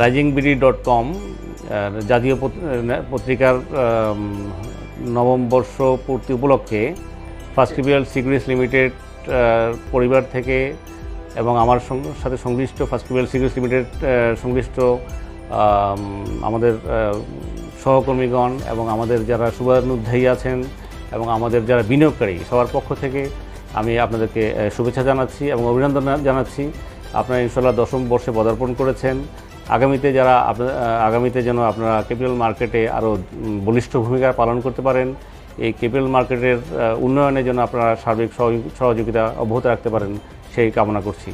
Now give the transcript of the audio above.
Rising BD dot com জাতীয় পত্রিকার নবম বর্ষ পূর্তি উপলক্ষে ফার্স্ট ক্রিমিনাল সিকিউরিটিস লিমিটেড পরিবার থেকে এবং আমার সাথে সংশ্লিষ্ট ফার্স্ট ক্রিমিনাল সিকিউরিটিস লিমিটেড সংশ্লিষ্ট আমাদের সহকর্মীগণ এবং আমাদের যারা শুভানুধ্যায়ী আছেন এবং আমাদের যারা বিনিয়োগকারী সবার পক্ষ থেকে আমি আপনাদেরকে শুভেচ্ছা জানাচ্ছি এবং অভিনন্দন জানাচ্ছি। আপনারা ইনশাল্লাহ দশম বর্ষে পদার্পণ করেছেন। আগামীতে যারা আগামীতে যেন আপনারা ক্যাপিটাল মার্কেটে আরও বলিষ্ঠ ভূমিকা পালন করতে পারেন, এই ক্যাপিটাল মার্কেটের উন্নয়নে যেন আপনারা সার্বিক সহযোগিতা অব্যাহত রাখতে পারেন, সেই কামনা করছি।